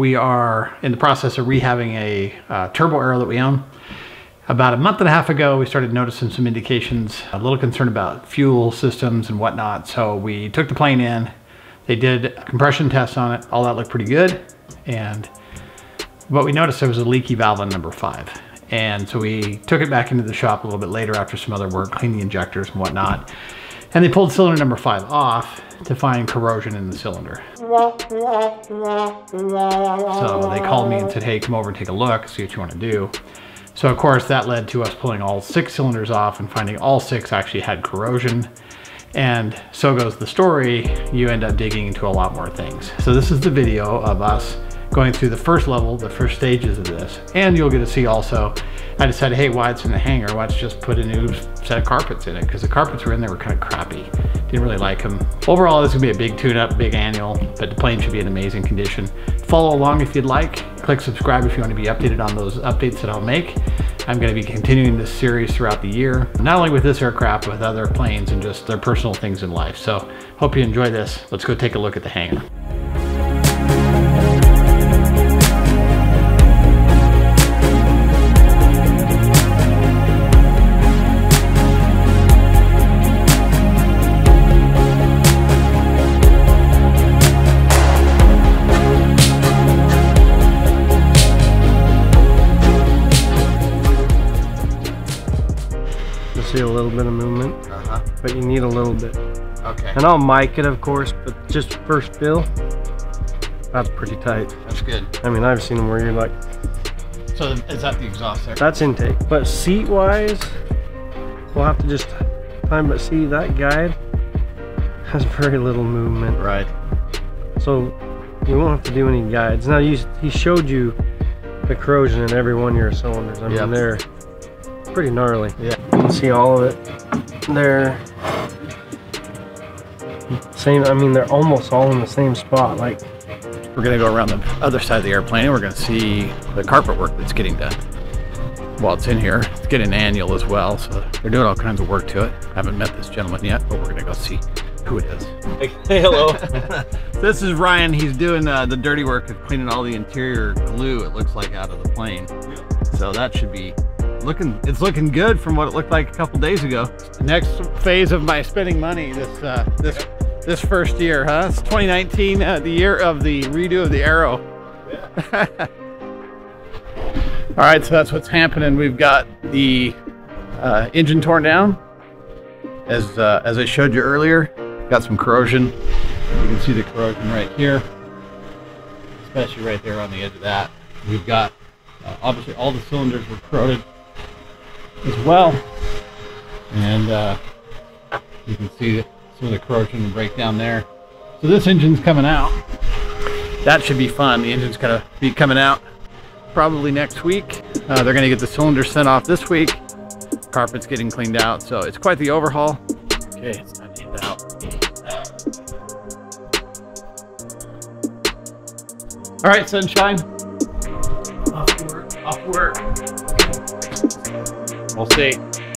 we are in the process of rehabbing a uh, Turbo Arrow that we own. About a month and a half ago, we started noticing some indications, a little concern about fuel systems and whatnot. So we took the plane in, they did compression tests on it. All that looked pretty good. And what we noticed there was a leaky valve on number five. And so we took it back into the shop a little bit later after some other work, cleaned the injectors and whatnot. And they pulled cylinder number five off to find corrosion in the cylinder. So they called me and said, hey, come over and take a look, see what you want to do. So of course that led to us pulling all six cylinders off and finding all six actually had corrosion. And so goes the story, you end up digging into a lot more things. So this is the video of us going through the first level, the first stages of this. And you'll get to see also, I decided, hey, why it's in the hangar, why don't you just put a new set of carpets in it? Because the carpets were in there were kind of crappy. Didn't really like them. Overall, this is gonna be a big tune-up, big annual, but the plane should be in amazing condition. Follow along if you'd like. Click subscribe if you want to be updated on those updates that I'll make. I'm going to be continuing this series throughout the year, not only with this aircraft, but with other planes and just their personal things in life. So hope you enjoy this. Let's go take a look at the hangar. See a little bit of movement, Uh-huh. but you need a little bit. Okay. And I'll mic it, of course, but just first fill, that's pretty tight. That's good. I mean, I've seen them where you're like, So is that the exhaust there? that's intake. But seat-wise, we'll have to just time, but see, that guide has very little movement. Right. So you won't have to do any guides. Now, you, he showed you the corrosion in every one of your cylinders. I mean, Yep. they're pretty gnarly. Yeah. You can see all of it there. Same, I mean, they're almost all in the same spot. Like, We're gonna go around the other side of the airplane and we're gonna see the carpet work that's getting done. While it's in here, it's getting an annual as well, so they're doing all kinds of work to it. I Haven't met this gentleman yet, but we're gonna go see who it is. hey, hello. This is Ryan. He's doing uh, the dirty work of cleaning all the interior glue. It looks like out of the plane. So that should be looking. It's looking good from what it looked like a couple days ago. Next phase of my spending money this uh, this this first year, huh? It's 2019, uh, the year of the redo of the Arrow. all right, so that's what's happening. We've got the uh, engine torn down, as uh, as I showed you earlier. Got some corrosion. You can see the corrosion right here, especially right there on the edge of that. We've got, uh, obviously all the cylinders were corroded as well. And uh, you can see some of the corrosion and breakdown there. So this engine's coming out. That should be fun. The engine's gonna be coming out probably next week. Uh, they're gonna get the cylinders sent off this week. Carpet's getting cleaned out, so it's quite the overhaul. Okay, it's time to hit get out. All right, sunshine. Off work. Off work. We'll see.